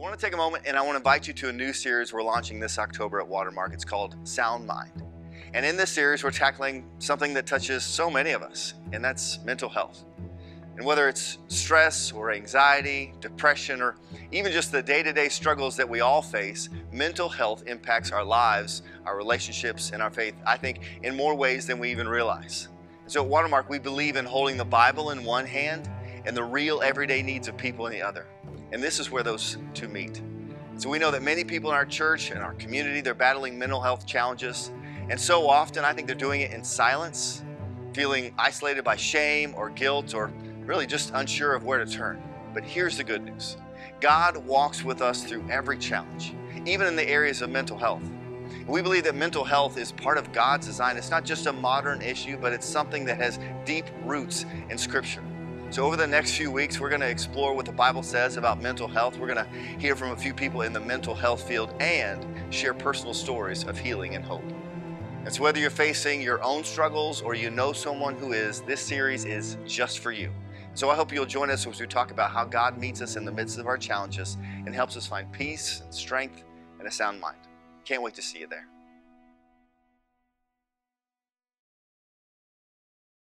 I want to take a moment and I want to invite you to a new series we're launching this October at Watermark. It's called Sound Mind. And in this series, we're tackling something that touches so many of us, and that's mental health. And whether it's stress or anxiety, depression, or even just the day to day struggles that we all face, mental health impacts our lives, our relationships, and our faith, I think, in more ways than we even realize. So at Watermark, we believe in holding the Bible in one hand and the real everyday needs of people in the other. And this is where those two meet. So we know that many people in our church and our community, they're battling mental health challenges. And so often, I think they're doing it in silence, feeling isolated by shame or guilt or really just unsure of where to turn. But here's the good news God walks with us through every challenge, even in the areas of mental health. We believe that mental health is part of God's design. It's not just a modern issue, but it's something that has deep roots in Scripture. So, over the next few weeks, we're going to explore what the Bible says about mental health. We're going to hear from a few people in the mental health field and share personal stories of healing and hope. And so, whether you're facing your own struggles or you know someone who is, this series is just for you. So, I hope you'll join us as we talk about how God meets us in the midst of our challenges and helps us find peace and strength and a sound mind. Can't wait to see you there.